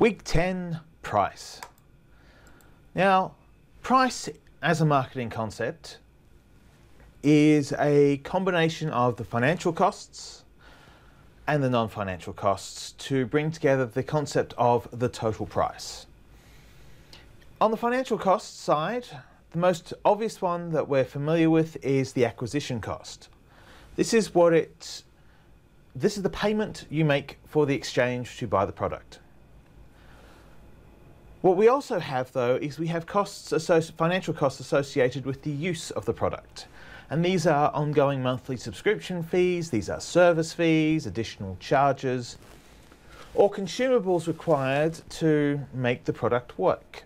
Week 10 price. Now, price as a marketing concept is a combination of the financial costs and the non financial costs to bring together the concept of the total price. On the financial cost side, the most obvious one that we're familiar with is the acquisition cost. This is what it this is the payment you make for the exchange to buy the product. What we also have though is we have costs financial costs associated with the use of the product. And these are ongoing monthly subscription fees, these are service fees, additional charges, or consumables required to make the product work.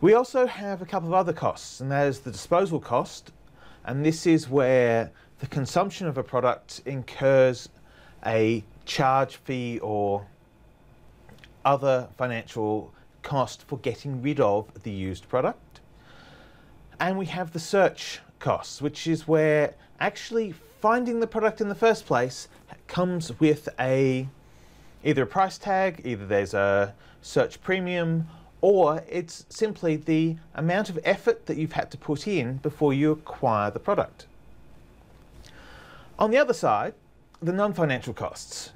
We also have a couple of other costs, and that is the disposal cost, and this is where the consumption of a product incurs a charge fee or other financial cost for getting rid of the used product. And we have the search costs, which is where actually finding the product in the first place comes with a either a price tag, either there's a search premium, or it's simply the amount of effort that you've had to put in before you acquire the product. On the other side, the non-financial costs.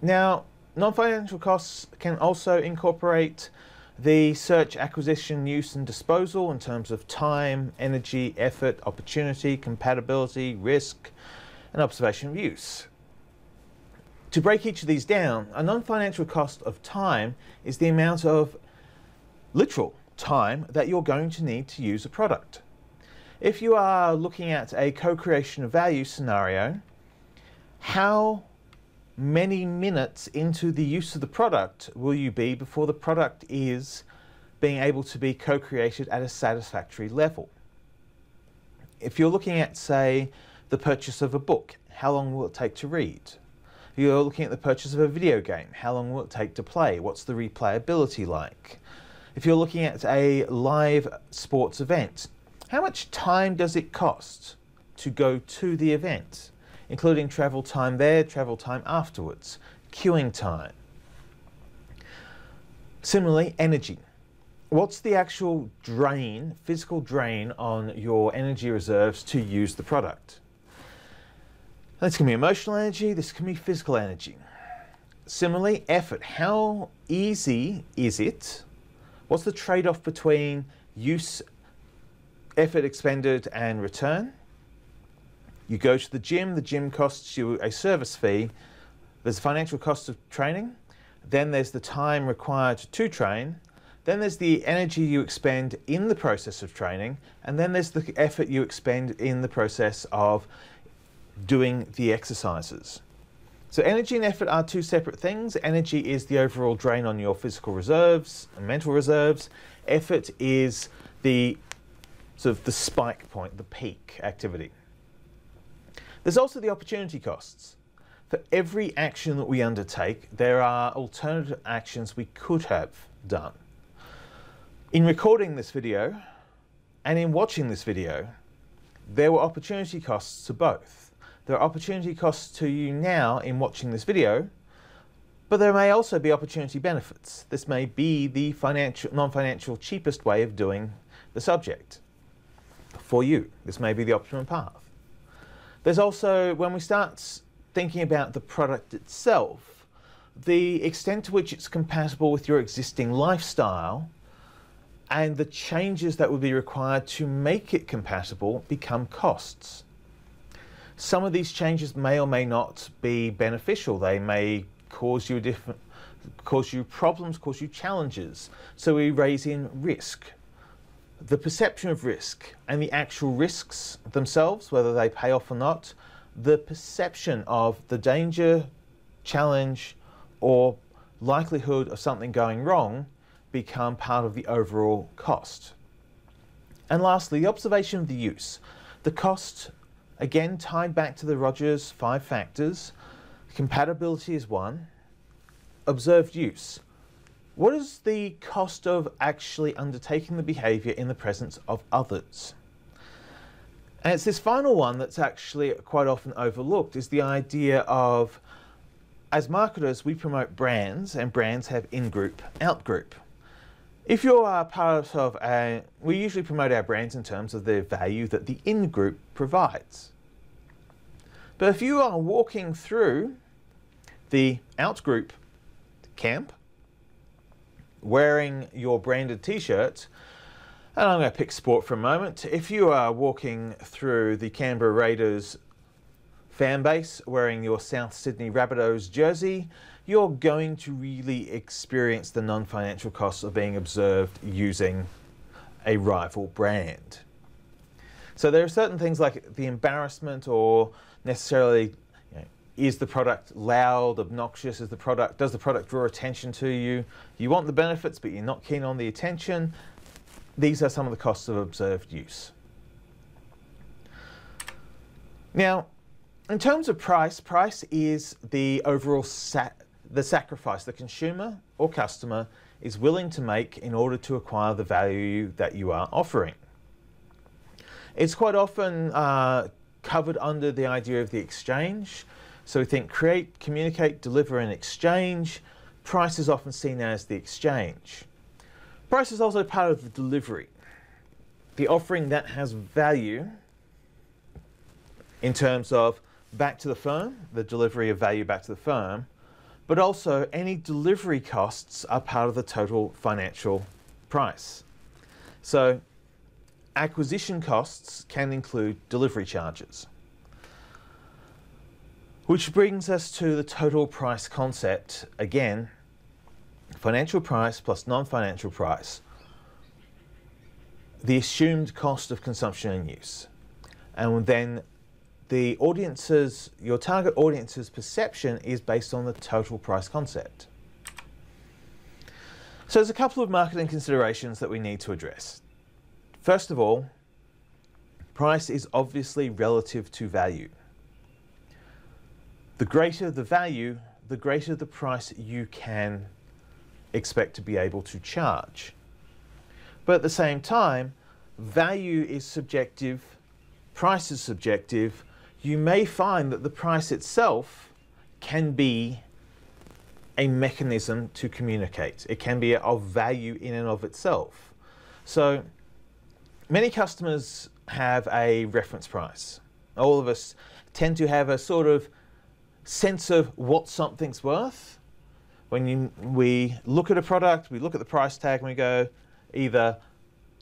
Now, non-financial costs can also incorporate the search acquisition, use and disposal in terms of time, energy, effort, opportunity, compatibility, risk, and observation of use. To break each of these down, a non-financial cost of time is the amount of literal time that you're going to need to use a product. If you are looking at a co-creation of value scenario, how many minutes into the use of the product will you be before the product is being able to be co-created at a satisfactory level? If you're looking at, say, the purchase of a book, how long will it take to read? If you're looking at the purchase of a video game, how long will it take to play? What's the replayability like? If you're looking at a live sports event, how much time does it cost to go to the event, including travel time there, travel time afterwards, queuing time? Similarly, energy. What's the actual drain, physical drain on your energy reserves to use the product? This can be emotional energy, this can be physical energy. Similarly, effort. How easy is it What's the trade-off between use, effort expended and return? You go to the gym, the gym costs you a service fee. There's a financial cost of training. Then there's the time required to train. Then there's the energy you expend in the process of training. And then there's the effort you expend in the process of doing the exercises. So energy and effort are two separate things. Energy is the overall drain on your physical reserves and mental reserves. Effort is the sort of the spike point, the peak activity. There's also the opportunity costs. For every action that we undertake, there are alternative actions we could have done. In recording this video and in watching this video, there were opportunity costs to both. There are opportunity costs to you now in watching this video, but there may also be opportunity benefits. This may be the financial, non-financial cheapest way of doing the subject for you. This may be the optimum path. There's also, when we start thinking about the product itself, the extent to which it's compatible with your existing lifestyle and the changes that would be required to make it compatible become costs. Some of these changes may or may not be beneficial. They may cause you different cause you problems, cause you challenges. So we raise in risk. The perception of risk and the actual risks themselves, whether they pay off or not, the perception of the danger, challenge, or likelihood of something going wrong become part of the overall cost. And lastly, the observation of the use. The cost Again, tied back to the Rogers five factors, compatibility is one. Observed use. What is the cost of actually undertaking the behavior in the presence of others? And it's this final one that's actually quite often overlooked is the idea of as marketers, we promote brands, and brands have in-group, out-group. If you are part of a, we usually promote our brands in terms of the value that the in-group provides. But if you are walking through the out-group camp, wearing your branded t-shirt, and I'm going to pick sport for a moment. If you are walking through the Canberra Raiders fan base wearing your South Sydney Rabbitohs jersey, you're going to really experience the non-financial costs of being observed using a rival brand. So there are certain things like the embarrassment or necessarily is the product loud, obnoxious, is the product, does the product draw attention to you? You want the benefits but you're not keen on the attention. These are some of the costs of observed use. Now, in terms of price, price is the overall sa the sacrifice the consumer or customer is willing to make in order to acquire the value that you are offering. It's quite often uh, covered under the idea of the exchange. So we think create, communicate, deliver, and exchange. Price is often seen as the exchange. Price is also part of the delivery, the offering that has value in terms of back to the firm, the delivery of value back to the firm, but also any delivery costs are part of the total financial price. So acquisition costs can include delivery charges. Which brings us to the total price concept. Again, financial price plus non-financial price. The assumed cost of consumption and use. And then the audience's, your target audience's perception is based on the total price concept. So there's a couple of marketing considerations that we need to address. First of all, price is obviously relative to value. The greater the value, the greater the price you can expect to be able to charge. But at the same time, value is subjective, price is subjective, you may find that the price itself can be a mechanism to communicate. It can be of value in and of itself. So many customers have a reference price. All of us tend to have a sort of sense of what something's worth. When you, we look at a product, we look at the price tag and we go either,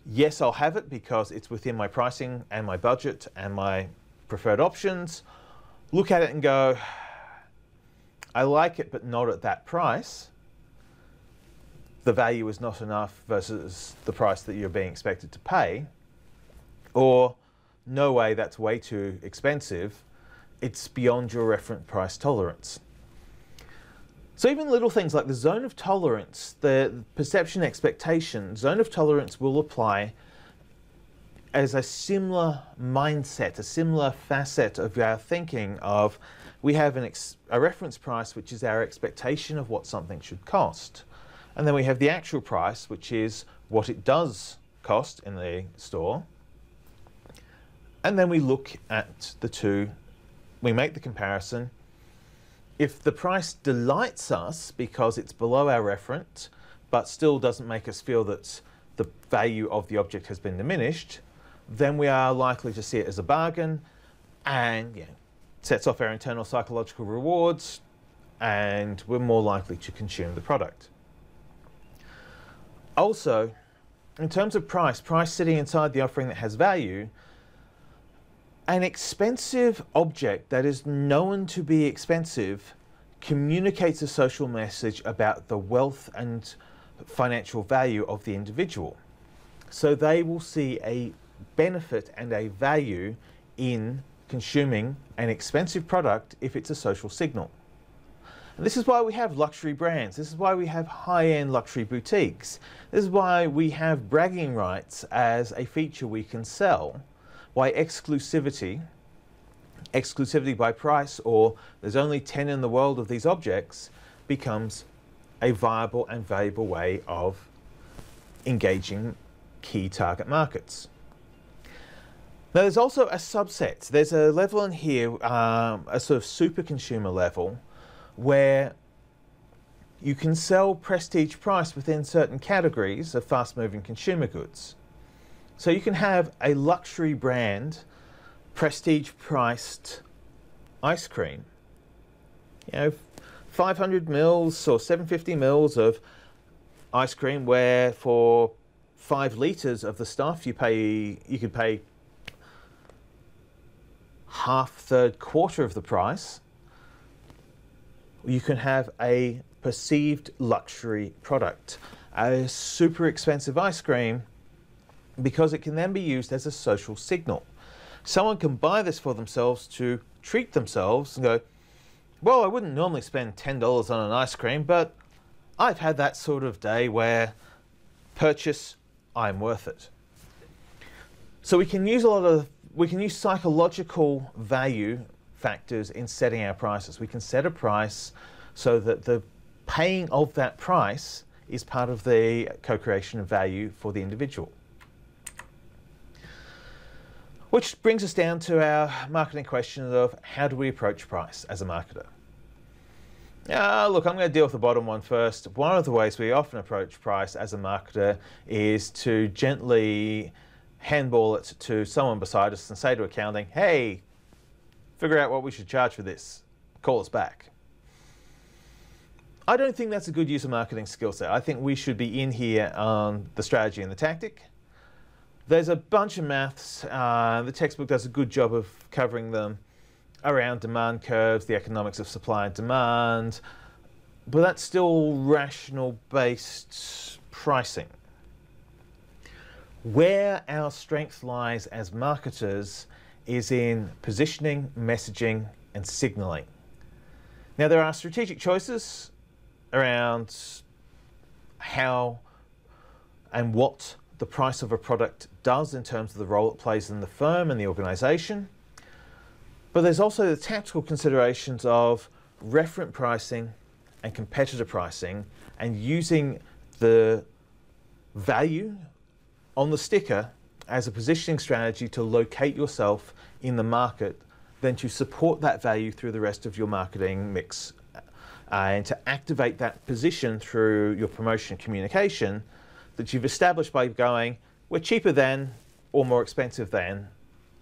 yes, I'll have it because it's within my pricing and my budget and my preferred options, look at it and go, I like it, but not at that price. The value is not enough versus the price that you're being expected to pay. Or, no way, that's way too expensive. It's beyond your reference price tolerance. So even little things like the zone of tolerance, the perception expectation, zone of tolerance will apply as a similar mindset, a similar facet of our thinking of we have a reference price, which is our expectation of what something should cost. And then we have the actual price, which is what it does cost in the store. And then we look at the two, we make the comparison. If the price delights us because it's below our reference, but still doesn't make us feel that the value of the object has been diminished, then we are likely to see it as a bargain and yeah, sets off our internal psychological rewards and we're more likely to consume the product. Also, in terms of price, price sitting inside the offering that has value, an expensive object that is known to be expensive communicates a social message about the wealth and financial value of the individual. So they will see a benefit and a value in consuming an expensive product if it's a social signal. And this is why we have luxury brands. This is why we have high-end luxury boutiques. This is why we have bragging rights as a feature we can sell. Why exclusivity, exclusivity by price, or there's only 10 in the world of these objects, becomes a viable and valuable way of engaging key target markets. Now there's also a subset. There's a level in here, um, a sort of super consumer level, where you can sell prestige price within certain categories of fast moving consumer goods. So you can have a luxury brand, prestige priced ice cream. You know, 500 mils or 750 mils of ice cream where for five liters of the stuff you pay you could pay half third quarter of the price you can have a perceived luxury product a super expensive ice cream because it can then be used as a social signal someone can buy this for themselves to treat themselves and go well, I wouldn't normally spend $10 on an ice cream, but I've had that sort of day where purchase, I'm worth it. So we can use a lot of, we can use psychological value factors in setting our prices. We can set a price so that the paying of that price is part of the co-creation of value for the individual. Which brings us down to our marketing question of how do we approach price as a marketer? Uh, look, I'm going to deal with the bottom one first. One of the ways we often approach price as a marketer is to gently handball it to someone beside us and say to accounting, hey, figure out what we should charge for this. Call us back. I don't think that's a good use of marketing skill set. I think we should be in here on the strategy and the tactic. There's a bunch of maths. Uh, the textbook does a good job of covering them around demand curves, the economics of supply and demand, but that's still rational based pricing. Where our strength lies as marketers is in positioning, messaging, and signaling. Now, there are strategic choices around how and what the price of a product does in terms of the role it plays in the firm and the organization. But there's also the tactical considerations of referent pricing and competitor pricing and using the value on the sticker as a positioning strategy to locate yourself in the market, then to support that value through the rest of your marketing mix uh, and to activate that position through your promotion communication that you've established by going, we're cheaper than or more expensive than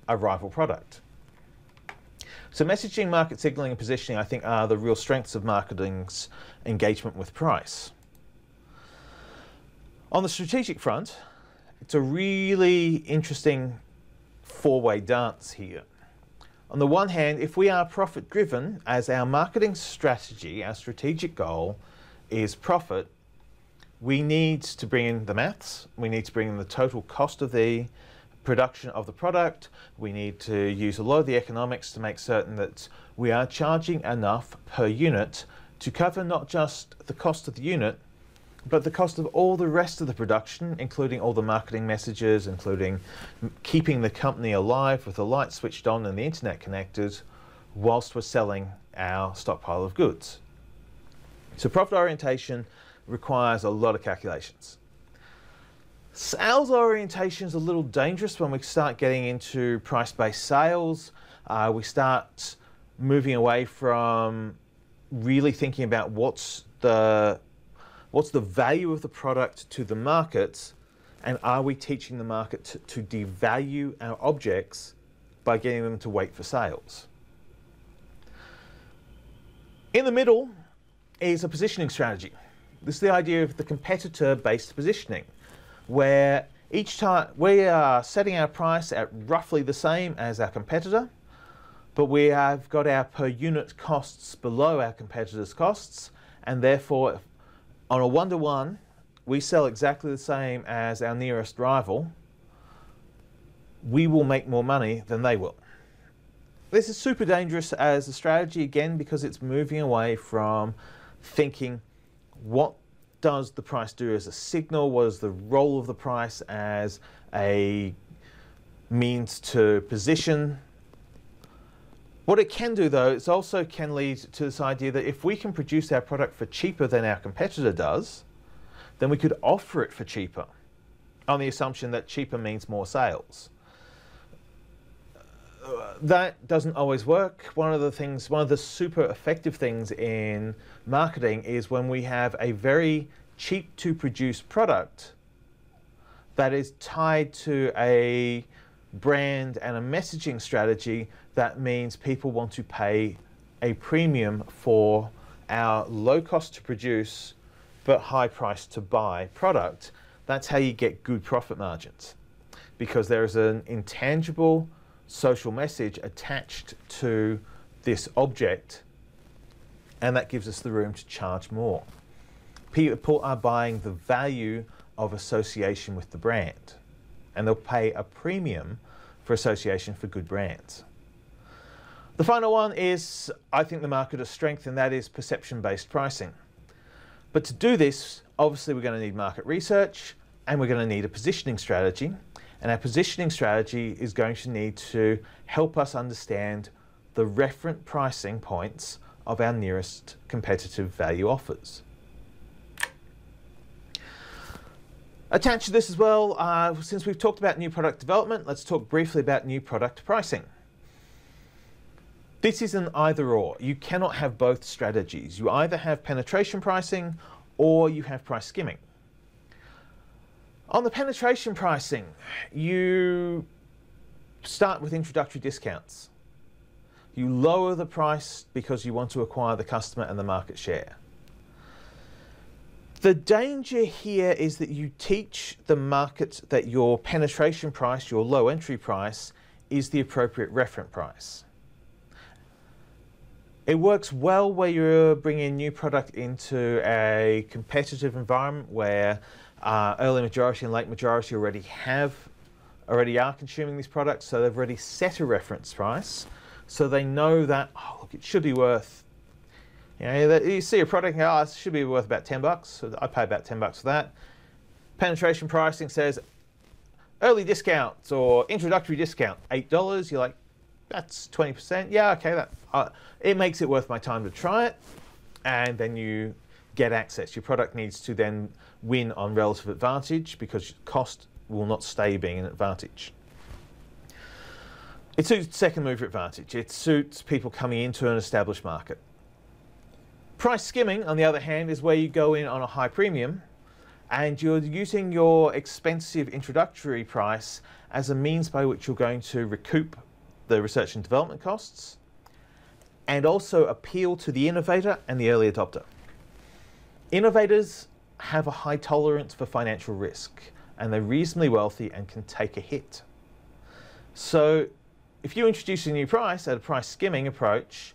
a rival product. So messaging, market signaling, and positioning, I think, are the real strengths of marketing's engagement with price. On the strategic front, it's a really interesting four-way dance here. On the one hand, if we are profit driven, as our marketing strategy, our strategic goal is profit, we need to bring in the maths, we need to bring in the total cost of the production of the product. We need to use a lot of the economics to make certain that we are charging enough per unit to cover not just the cost of the unit, but the cost of all the rest of the production, including all the marketing messages, including keeping the company alive with the light switched on and the internet connected, whilst we're selling our stockpile of goods. So profit orientation requires a lot of calculations. Sales orientation is a little dangerous when we start getting into price-based sales. Uh, we start moving away from really thinking about what's the what's the value of the product to the market, and are we teaching the market to, to devalue our objects by getting them to wait for sales? In the middle is a positioning strategy. This is the idea of the competitor-based positioning where each time we are setting our price at roughly the same as our competitor, but we have got our per unit costs below our competitor's costs, and therefore on a one-to-one, we sell exactly the same as our nearest rival, we will make more money than they will. This is super dangerous as a strategy again because it's moving away from thinking what does the price do as a signal? What is the role of the price as a means to position? What it can do though, it also can lead to this idea that if we can produce our product for cheaper than our competitor does, then we could offer it for cheaper on the assumption that cheaper means more sales. That doesn't always work. One of the things, one of the super effective things in marketing is when we have a very cheap to produce product that is tied to a brand and a messaging strategy that means people want to pay a premium for our low cost to produce but high price to buy product. That's how you get good profit margins because there is an intangible social message attached to this object and that gives us the room to charge more. People are buying the value of association with the brand and they'll pay a premium for association for good brands. The final one is, I think, the marketer's strength, and that is perception-based pricing. But to do this, obviously we're going to need market research and we're going to need a positioning strategy. And our positioning strategy is going to need to help us understand the referent pricing points of our nearest competitive value offers. Attached to this as well, uh, since we've talked about new product development, let's talk briefly about new product pricing. This is an either or. You cannot have both strategies. You either have penetration pricing or you have price skimming. On the penetration pricing, you start with introductory discounts. You lower the price because you want to acquire the customer and the market share. The danger here is that you teach the market that your penetration price, your low entry price, is the appropriate reference price. It works well where you're bringing new product into a competitive environment where uh, early majority and late majority already have, already are consuming these products, so they've already set a reference price, so they know that, oh, look, it should be worth, you know, you see a product, oh, it should be worth about 10 bucks, so I pay about 10 bucks for that. Penetration pricing says early discounts or introductory discount, $8, you're like, that's 20%, yeah, okay, that, uh, it makes it worth my time to try it, and then you get access. Your product needs to then win on relative advantage because cost will not stay being an advantage. It suits second mover advantage. It suits people coming into an established market. Price skimming, on the other hand, is where you go in on a high premium and you're using your expensive introductory price as a means by which you're going to recoup the research and development costs and also appeal to the innovator and the early adopter. Innovators have a high tolerance for financial risk and they're reasonably wealthy and can take a hit. So if you introduce a new price at a price skimming approach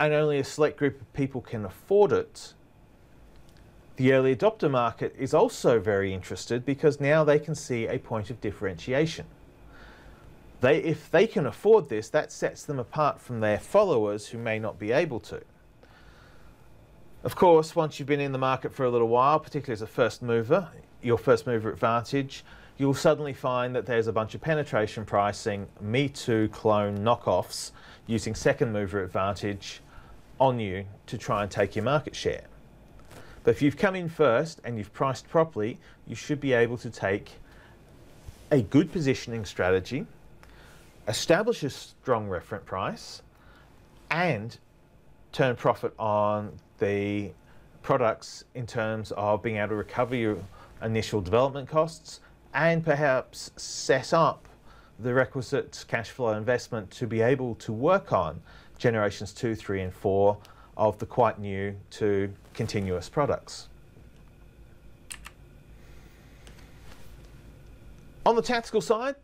and only a select group of people can afford it, the early adopter market is also very interested because now they can see a point of differentiation. They, if they can afford this, that sets them apart from their followers who may not be able to. Of course, once you've been in the market for a little while, particularly as a first mover, your first mover advantage, you'll suddenly find that there's a bunch of penetration pricing, Me Too clone knockoffs using second mover advantage on you to try and take your market share. But if you've come in first and you've priced properly, you should be able to take a good positioning strategy, establish a strong reference price, and turn profit on the products in terms of being able to recover your initial development costs and perhaps set up the requisite cash flow investment to be able to work on generations two, three, and four of the quite new to continuous products. On the tactical side,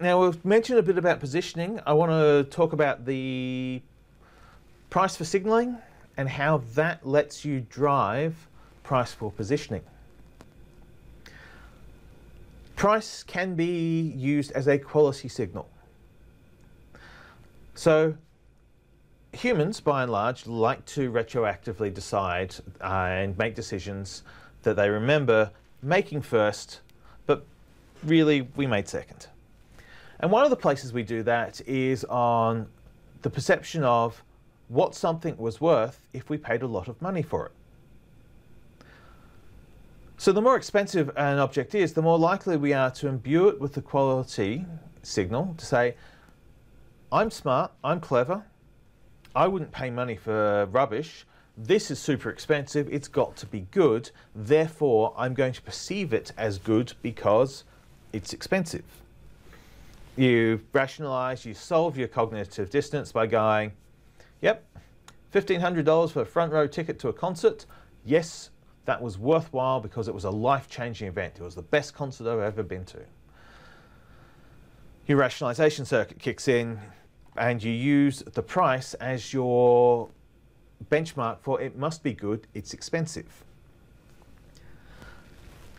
now we've mentioned a bit about positioning. I want to talk about the price for signaling and how that lets you drive price for positioning. Price can be used as a quality signal. So humans, by and large, like to retroactively decide uh, and make decisions that they remember making first, but really we made second. And one of the places we do that is on the perception of what something was worth if we paid a lot of money for it. So the more expensive an object is, the more likely we are to imbue it with the quality signal to say, I'm smart, I'm clever, I wouldn't pay money for rubbish. This is super expensive, it's got to be good, therefore I'm going to perceive it as good because it's expensive. You rationalize, you solve your cognitive dissonance by going, yep, $1,500 for a front row ticket to a concert. Yes, that was worthwhile because it was a life changing event. It was the best concert I've ever been to. Your rationalization circuit kicks in and you use the price as your benchmark for it must be good, it's expensive.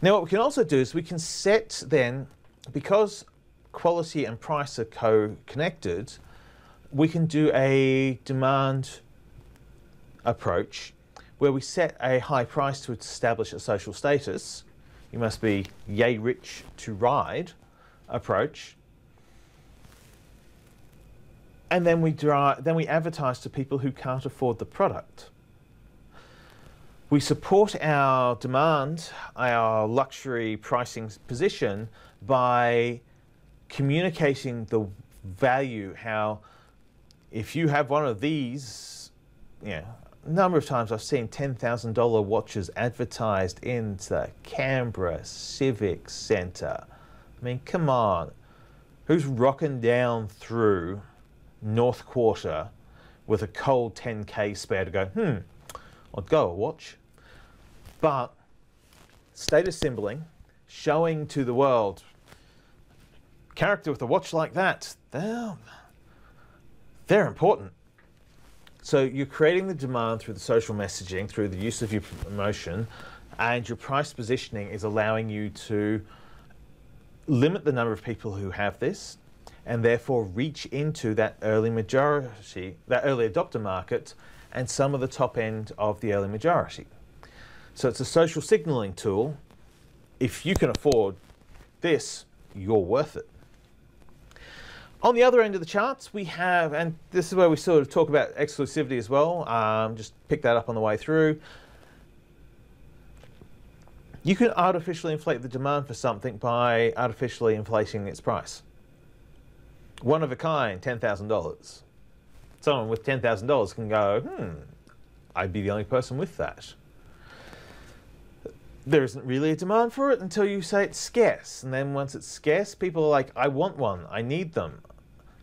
Now, what we can also do is we can set then, because quality and price are co-connected, we can do a demand approach where we set a high price to establish a social status. You must be yay rich to ride approach. And then we, then we advertise to people who can't afford the product. We support our demand, our luxury pricing position by communicating the value, how if you have one of these, know, a number of times I've seen $10,000 watches advertised in the Canberra Civic Centre. I mean, come on. Who's rocking down through North Quarter with a cold 10k spare to go, hmm, I'd go a watch. But status symboling, showing to the world, character with a watch like that, they're, they're important. So you're creating the demand through the social messaging, through the use of your promotion, and your price positioning is allowing you to limit the number of people who have this and therefore reach into that early majority, that early adopter market, and some of the top end of the early majority. So it's a social signaling tool. If you can afford this, you're worth it. On the other end of the charts, we have, and this is where we sort of talk about exclusivity as well, um, just pick that up on the way through. You can artificially inflate the demand for something by artificially inflating its price one of a kind, $10,000. Someone with $10,000 can go, hmm, I'd be the only person with that. There isn't really a demand for it until you say it's scarce. And then once it's scarce, people are like, I want one, I need them.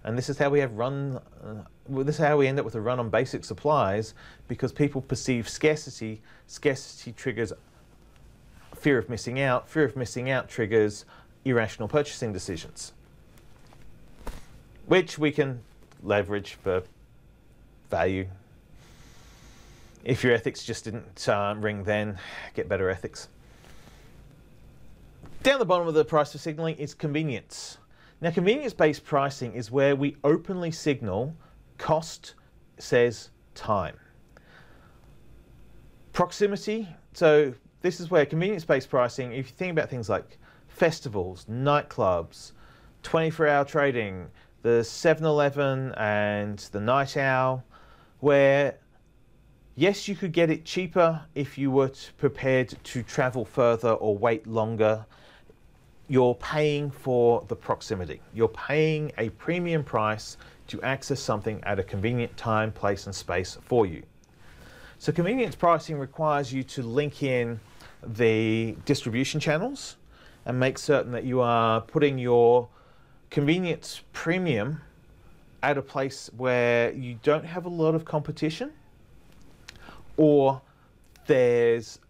And this is how we have run, uh, well, this is how we end up with a run on basic supplies because people perceive scarcity. Scarcity triggers fear of missing out. Fear of missing out triggers irrational purchasing decisions which we can leverage for value. If your ethics just didn't uh, ring then, get better ethics. Down the bottom of the price for signaling is convenience. Now, convenience-based pricing is where we openly signal cost says time. Proximity, so this is where convenience-based pricing, if you think about things like festivals, nightclubs, 24-hour trading, the 7-Eleven and the Night Owl, where yes, you could get it cheaper if you were prepared to travel further or wait longer. You're paying for the proximity. You're paying a premium price to access something at a convenient time, place, and space for you. So convenience pricing requires you to link in the distribution channels and make certain that you are putting your convenience premium at a place where you don't have a lot of competition or there's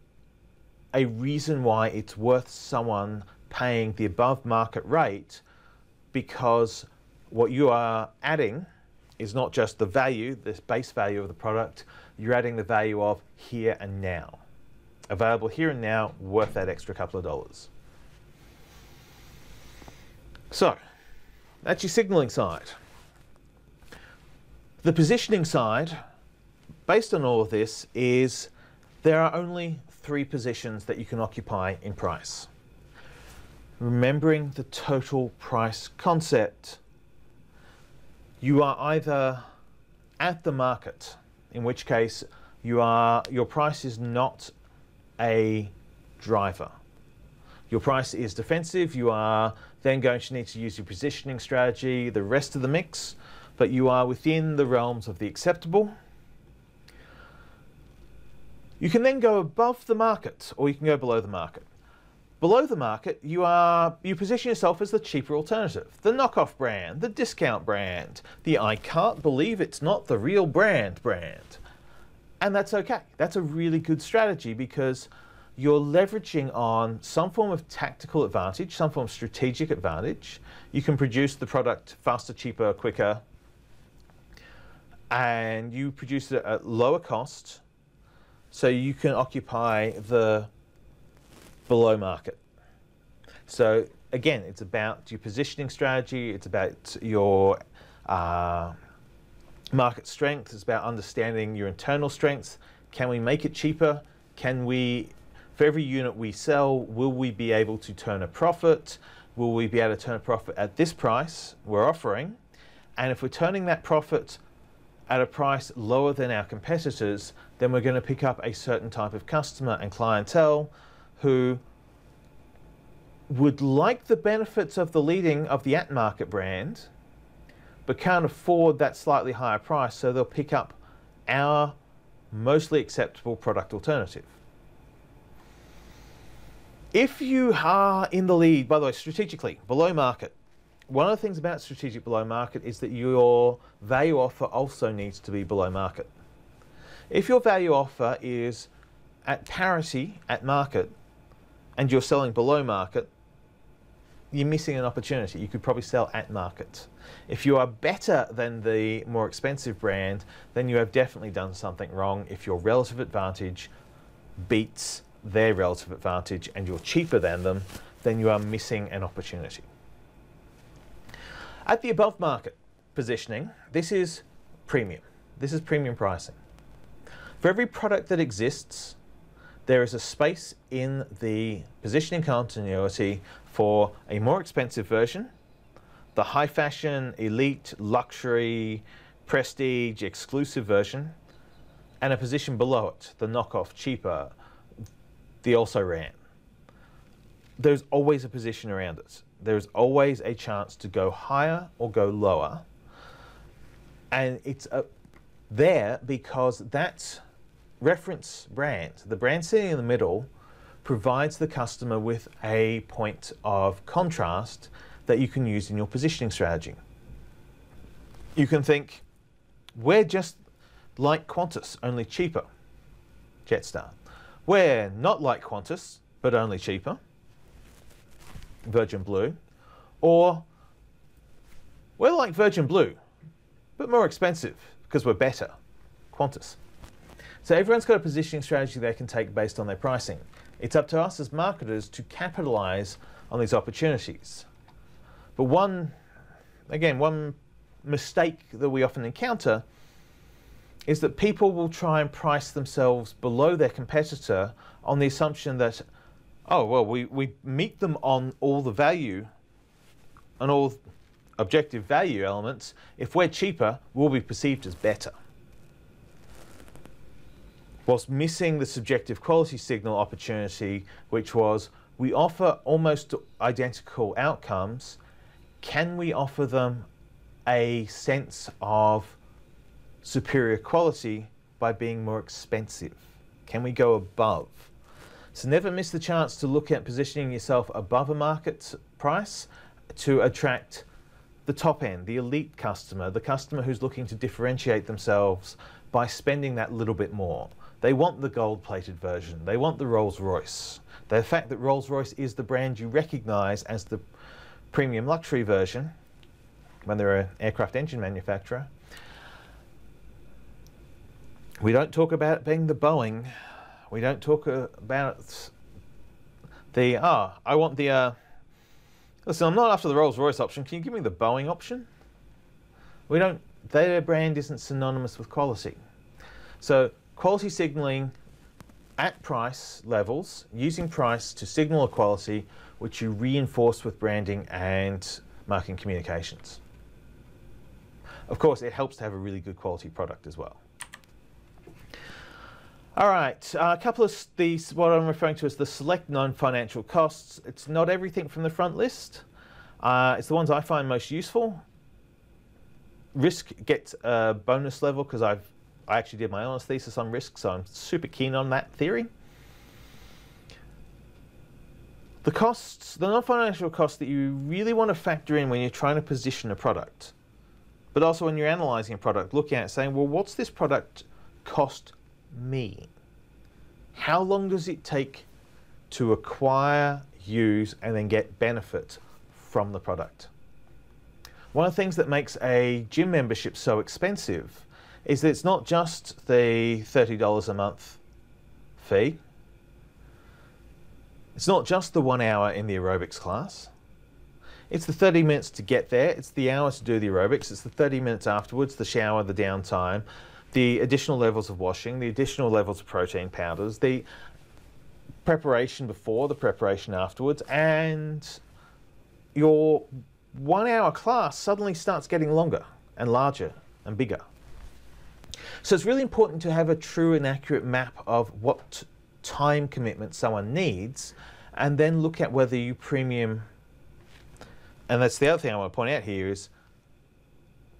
a reason why it's worth someone paying the above market rate because what you are adding is not just the value, this base value of the product, you're adding the value of here and now. Available here and now, worth that extra couple of dollars. So, that's your signaling side. The positioning side, based on all of this, is there are only three positions that you can occupy in price. Remembering the total price concept, you are either at the market, in which case you are your price is not a driver. Your price is defensive, you are then going to need to use your positioning strategy, the rest of the mix but you are within the realms of the acceptable. You can then go above the market or you can go below the market. Below the market, you are you position yourself as the cheaper alternative, the knockoff brand, the discount brand, the I can't believe it's not the real brand brand. And that's okay. That's a really good strategy because you're leveraging on some form of tactical advantage, some form of strategic advantage. You can produce the product faster, cheaper, quicker, and you produce it at lower cost so you can occupy the below market. So again, it's about your positioning strategy, it's about your uh, market strength, it's about understanding your internal strengths. Can we make it cheaper? Can we for every unit we sell, will we be able to turn a profit? Will we be able to turn a profit at this price we're offering? And if we're turning that profit at a price lower than our competitors, then we're going to pick up a certain type of customer and clientele who would like the benefits of the leading of the at market brand, but can't afford that slightly higher price, so they'll pick up our mostly acceptable product alternative. If you are in the lead, by the way, strategically, below market, one of the things about strategic below market is that your value offer also needs to be below market. If your value offer is at parity at market and you're selling below market, you're missing an opportunity. You could probably sell at market. If you are better than the more expensive brand, then you have definitely done something wrong if your relative advantage beats their relative advantage and you're cheaper than them, then you are missing an opportunity. At the above market positioning, this is premium. This is premium pricing. For every product that exists, there is a space in the positioning continuity for a more expensive version, the high fashion, elite, luxury, prestige, exclusive version, and a position below it, the knockoff, cheaper, the also ran. There's always a position around it. There's always a chance to go higher or go lower. And it's a, there because that reference brand, the brand sitting in the middle, provides the customer with a point of contrast that you can use in your positioning strategy. You can think, we're just like Qantas, only cheaper. Jetstar. We're not like Qantas, but only cheaper, Virgin Blue, or we're like Virgin Blue, but more expensive because we're better, Qantas. So everyone's got a positioning strategy they can take based on their pricing. It's up to us as marketers to capitalize on these opportunities. But one, again, one mistake that we often encounter is that people will try and price themselves below their competitor on the assumption that, oh, well, we, we meet them on all the value, on all objective value elements. If we're cheaper, we'll be perceived as better. Whilst missing the subjective quality signal opportunity, which was we offer almost identical outcomes, can we offer them a sense of superior quality by being more expensive? Can we go above? So never miss the chance to look at positioning yourself above a market price to attract the top end, the elite customer, the customer who's looking to differentiate themselves by spending that little bit more. They want the gold plated version. They want the Rolls Royce. The fact that Rolls Royce is the brand you recognize as the premium luxury version when they're an aircraft engine manufacturer we don't talk about it being the Boeing. We don't talk about the, ah, I want the, uh, listen, I'm not after the Rolls Royce option. Can you give me the Boeing option? We don't, their brand isn't synonymous with quality. So quality signaling at price levels, using price to signal a quality, which you reinforce with branding and marketing communications. Of course, it helps to have a really good quality product as well. All right, uh, a couple of these, what I'm referring to as the select non-financial costs. It's not everything from the front list. Uh, it's the ones I find most useful. risk gets a bonus level because I've I actually did my honors thesis on risk, so I'm super keen on that theory. The costs, the non-financial costs that you really want to factor in when you're trying to position a product, but also when you're analyzing a product, looking at it, saying, well, what's this product cost me? How long does it take to acquire, use, and then get benefit from the product? One of the things that makes a gym membership so expensive is that it's not just the $30 a month fee. It's not just the one hour in the aerobics class. It's the 30 minutes to get there. It's the hour to do the aerobics. It's the 30 minutes afterwards, the shower, the downtime, the additional levels of washing, the additional levels of protein powders, the preparation before, the preparation afterwards, and your one hour class suddenly starts getting longer and larger and bigger. So it's really important to have a true and accurate map of what time commitment someone needs and then look at whether you premium. And that's the other thing I want to point out here is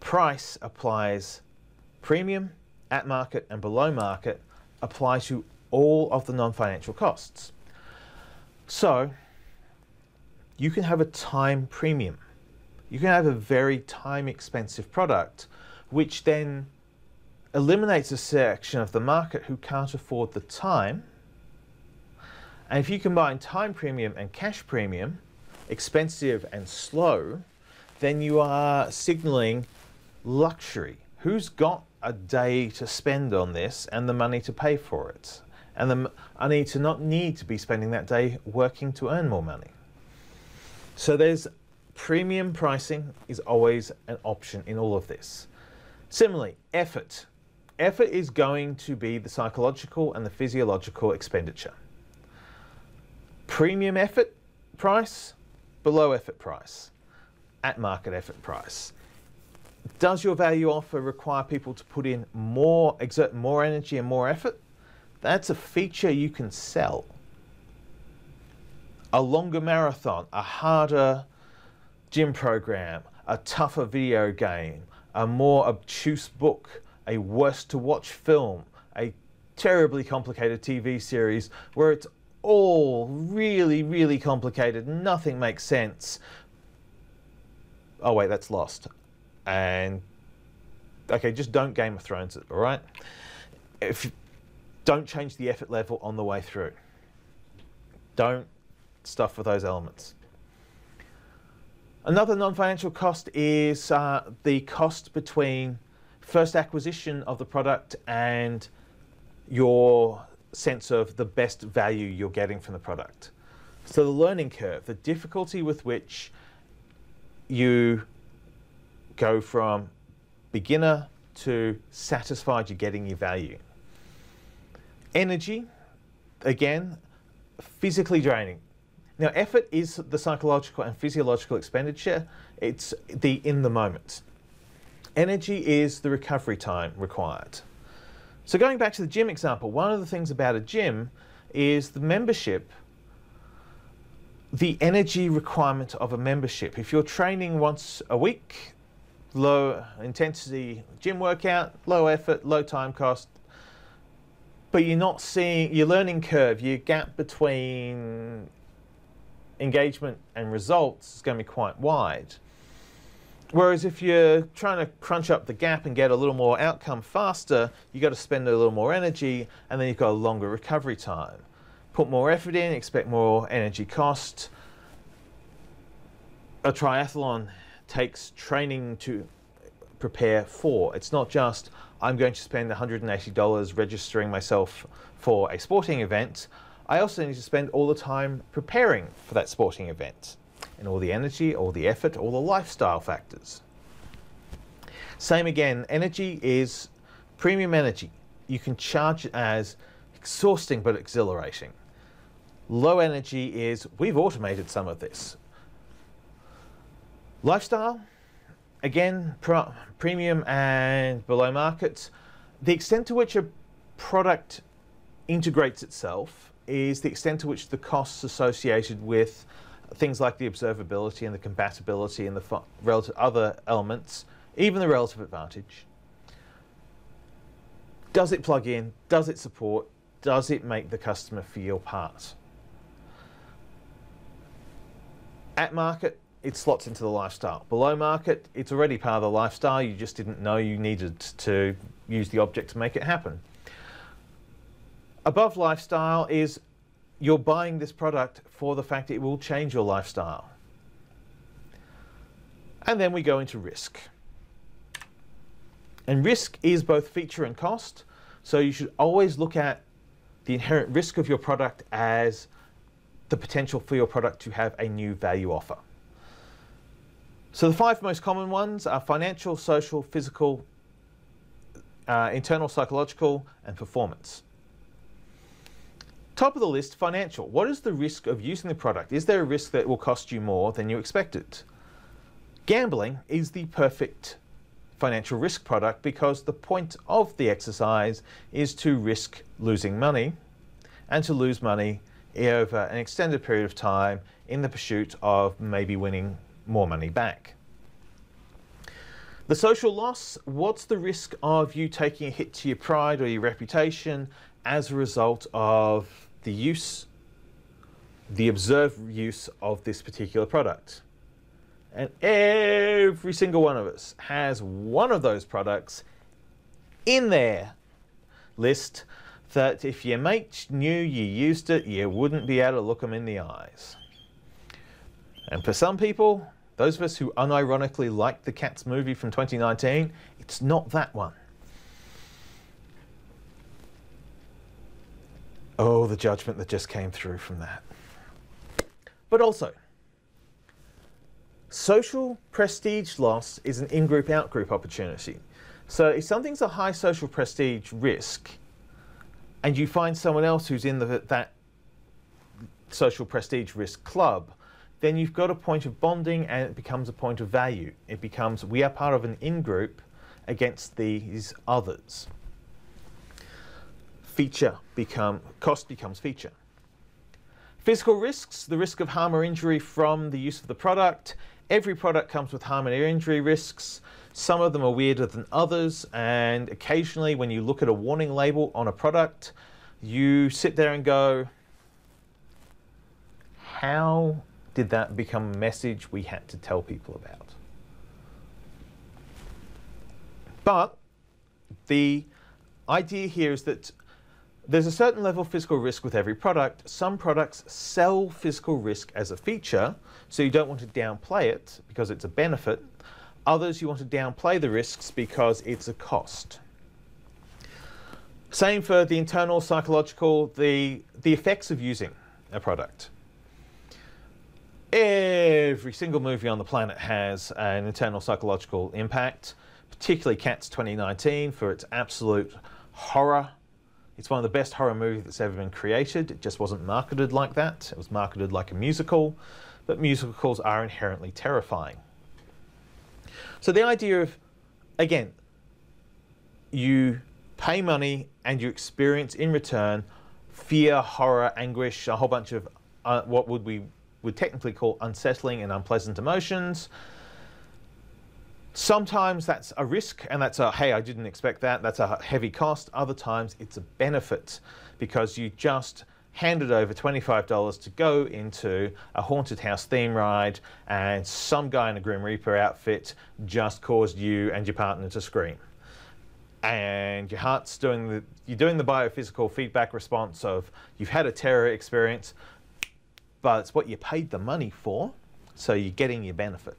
price applies premium, at market and below market apply to all of the non-financial costs. So you can have a time premium you can have a very time expensive product, which then eliminates a section of the market who can't afford the time. And if you combine time premium and cash premium, expensive and slow, then you are signaling luxury. Who's got a day to spend on this and the money to pay for it? And the money to not need to be spending that day working to earn more money. So there's Premium pricing is always an option in all of this. Similarly, effort. Effort is going to be the psychological and the physiological expenditure. Premium effort price, below effort price, at market effort price. Does your value offer require people to put in more, exert more energy and more effort? That's a feature you can sell. A longer marathon, a harder gym program, a tougher video game, a more obtuse book, a worst to watch film, a terribly complicated TV series where it's all really, really complicated, nothing makes sense. Oh, wait, that's lost. And okay, just don't Game of Thrones it, all right? If don't change the effort level on the way through. Don't stuff with those elements. Another non-financial cost is uh, the cost between first acquisition of the product and your sense of the best value you're getting from the product. So the learning curve, the difficulty with which you go from beginner to satisfied you're getting your value. Energy, again, physically draining. Now, effort is the psychological and physiological expenditure. It's the in the moment. Energy is the recovery time required. So going back to the gym example, one of the things about a gym is the membership, the energy requirement of a membership. If you're training once a week, low intensity gym workout, low effort, low time cost, but you're not seeing your learning curve, your gap between engagement and results is going to be quite wide. Whereas if you're trying to crunch up the gap and get a little more outcome faster, you've got to spend a little more energy and then you've got a longer recovery time. Put more effort in, expect more energy cost. A triathlon takes training to prepare for. It's not just, I'm going to spend $180 registering myself for a sporting event. I also need to spend all the time preparing for that sporting event and all the energy, all the effort, all the lifestyle factors. Same again, energy is premium energy. You can charge it as exhausting but exhilarating. Low energy is we've automated some of this. Lifestyle, again, premium and below market. The extent to which a product integrates itself is the extent to which the costs associated with things like the observability and the compatibility and the relative other elements even the relative advantage. Does it plug in? Does it support? Does it make the customer feel part? At market, it slots into the lifestyle. Below market, it's already part of the lifestyle. You just didn't know you needed to use the object to make it happen. Above lifestyle is you're buying this product for the fact it will change your lifestyle. And then we go into risk. And risk is both feature and cost. So you should always look at the inherent risk of your product as the potential for your product to have a new value offer. So the five most common ones are financial, social, physical, uh, internal, psychological, and performance. Top of the list, financial. What is the risk of using the product? Is there a risk that it will cost you more than you expected? Gambling is the perfect financial risk product because the point of the exercise is to risk losing money and to lose money over an extended period of time in the pursuit of maybe winning more money back. The social loss, what's the risk of you taking a hit to your pride or your reputation as a result of the use, the observed use of this particular product? And every single one of us has one of those products in their list that if your mate knew you used it, you wouldn't be able to look them in the eyes. And for some people, those of us who unironically liked the Cats movie from 2019, it's not that one. Oh, the judgment that just came through from that. But also, social prestige loss is an in-group, out-group opportunity. So if something's a high social prestige risk, and you find someone else who's in the, that social prestige risk club, then you've got a point of bonding and it becomes a point of value. It becomes we are part of an in group against these others. Feature become cost becomes feature. Physical risks, the risk of harm or injury from the use of the product. Every product comes with harm or injury risks. Some of them are weirder than others, and occasionally when you look at a warning label on a product, you sit there and go, how did that become a message we had to tell people about? But the idea here is that there's a certain level of physical risk with every product. Some products sell physical risk as a feature, so you don't want to downplay it because it's a benefit. Others, you want to downplay the risks because it's a cost. Same for the internal psychological, the, the effects of using a product. Every single movie on the planet has an internal psychological impact, particularly Cats 2019 for its absolute horror. It's one of the best horror movies that's ever been created. It just wasn't marketed like that. It was marketed like a musical, but musicals are inherently terrifying. So the idea of, again, you pay money and you experience in return fear, horror, anguish, a whole bunch of uh, what would we would technically call unsettling and unpleasant emotions. Sometimes that's a risk and that's a, hey, I didn't expect that. That's a heavy cost. Other times it's a benefit because you just handed over $25 to go into a haunted house theme ride and some guy in a Grim Reaper outfit just caused you and your partner to scream. And your heart's doing the, you're doing the biophysical feedback response of you've had a terror experience, but it's what you paid the money for, so you're getting your benefit.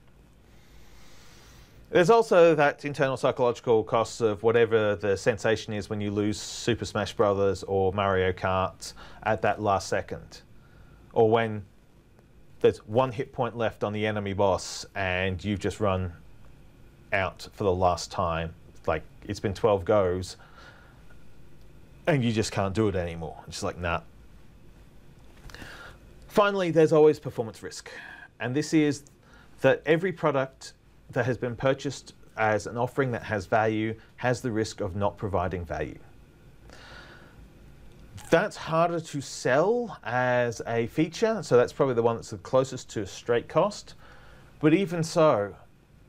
There's also that internal psychological cost of whatever the sensation is when you lose Super Smash Brothers or Mario Kart at that last second. Or when there's one hit point left on the enemy boss and you've just run out for the last time. Like it's been 12 goes and you just can't do it anymore. It's just like, nah, Finally, there's always performance risk. And this is that every product that has been purchased as an offering that has value has the risk of not providing value. That's harder to sell as a feature, so that's probably the one that's the closest to a straight cost. But even so,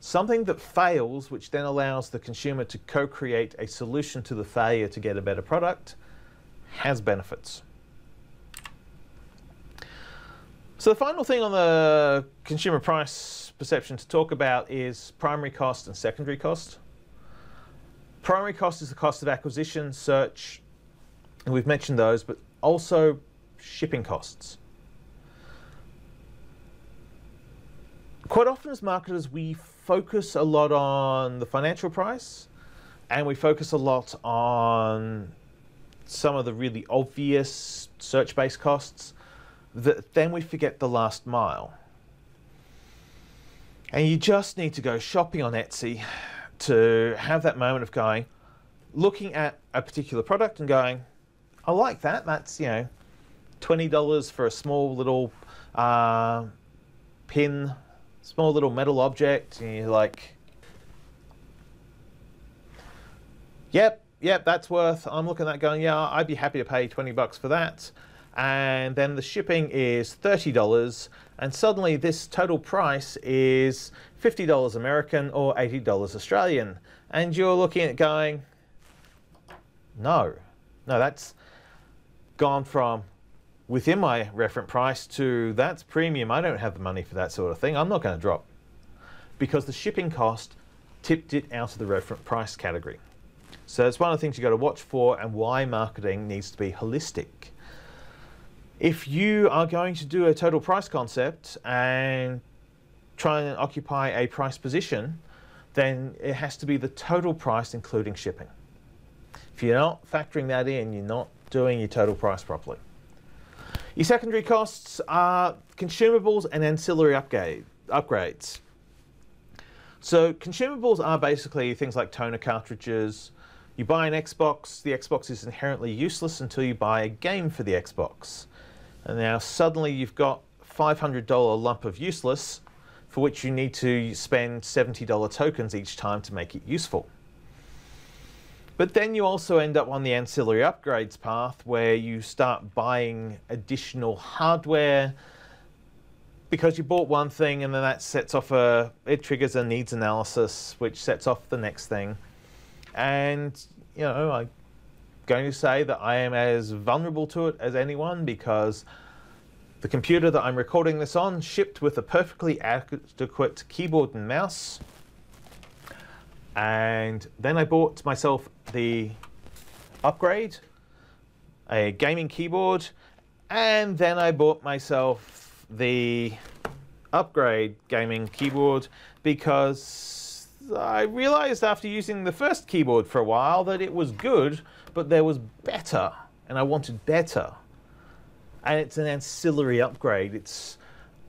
Something that fails, which then allows the consumer to co create a solution to the failure to get a better product, has benefits. So, the final thing on the consumer price perception to talk about is primary cost and secondary cost. Primary cost is the cost of acquisition, search, and we've mentioned those, but also shipping costs. Quite often, as marketers, we focus a lot on the financial price and we focus a lot on some of the really obvious search based costs that then we forget the last mile. And you just need to go shopping on Etsy to have that moment of going, looking at a particular product and going, I like that. That's, you know, $20 for a small little uh, pin small little metal object, and you're like, yep, yep, that's worth. I'm looking at going, yeah, I'd be happy to pay 20 bucks for that. And then the shipping is $30, and suddenly this total price is $50 American or $80 Australian. And you're looking at going, no, no, that's gone from within my reference price to that's premium. I don't have the money for that sort of thing. I'm not going to drop because the shipping cost tipped it out of the reference price category. So it's one of the things you've got to watch for and why marketing needs to be holistic. If you are going to do a total price concept and try and occupy a price position, then it has to be the total price including shipping. If you're not factoring that in, you're not doing your total price properly. Your secondary costs are consumables and ancillary upgrade, upgrades. So consumables are basically things like toner cartridges. You buy an Xbox, the Xbox is inherently useless until you buy a game for the Xbox. And now suddenly you've got $500 lump of useless for which you need to spend $70 tokens each time to make it useful. But then you also end up on the ancillary upgrades path where you start buying additional hardware because you bought one thing and then that sets off a, it triggers a needs analysis which sets off the next thing. And, you know, I'm going to say that I am as vulnerable to it as anyone because the computer that I'm recording this on shipped with a perfectly adequate keyboard and mouse. And then I bought myself the upgrade, a gaming keyboard, and then I bought myself the upgrade gaming keyboard because I realized after using the first keyboard for a while that it was good, but there was better, and I wanted better. And it's an ancillary upgrade. It's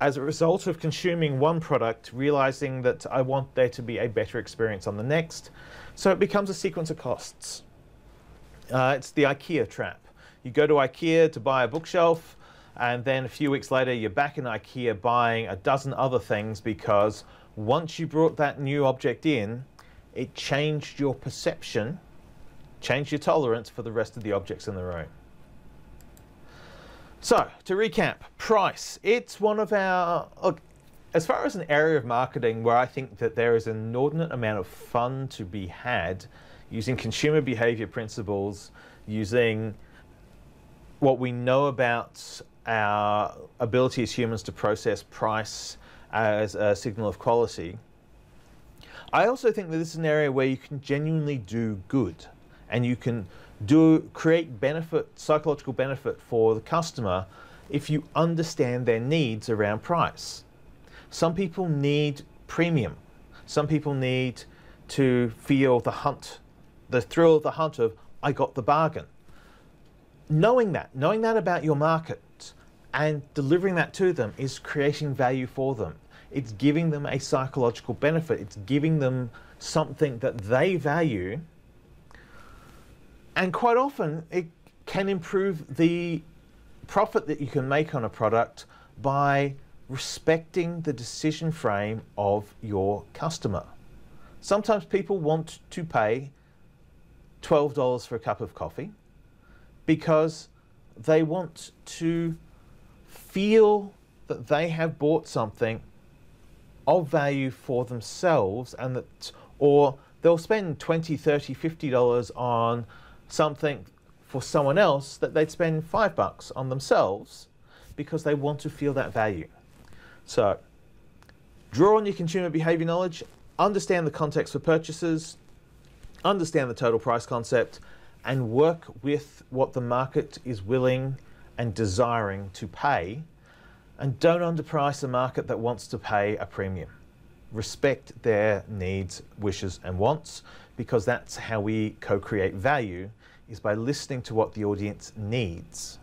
as a result of consuming one product, realizing that I want there to be a better experience on the next. So it becomes a sequence of costs. Uh, it's the IKEA trap. You go to IKEA to buy a bookshelf, and then a few weeks later, you're back in IKEA buying a dozen other things because once you brought that new object in, it changed your perception, changed your tolerance for the rest of the objects in the room. So, to recap, price. It's one of our, look, as far as an area of marketing where I think that there is an inordinate amount of fun to be had using consumer behavior principles, using what we know about our ability as humans to process price as a signal of quality. I also think that this is an area where you can genuinely do good and you can do create benefit, psychological benefit for the customer if you understand their needs around price. Some people need premium. Some people need to feel the hunt, the thrill of the hunt of, I got the bargain. Knowing that, knowing that about your market and delivering that to them is creating value for them. It's giving them a psychological benefit. It's giving them something that they value and quite often, it can improve the profit that you can make on a product by respecting the decision frame of your customer. Sometimes people want to pay $12 for a cup of coffee because they want to feel that they have bought something of value for themselves and that or they'll spend 20 30 50 dollars on something for someone else that they'd spend five bucks on themselves because they want to feel that value so draw on your consumer behavior knowledge understand the context for purchases understand the total price concept and work with what the market is willing and desiring to pay and don't underprice a market that wants to pay a premium. Respect their needs, wishes, and wants because that's how we co create value is by listening to what the audience needs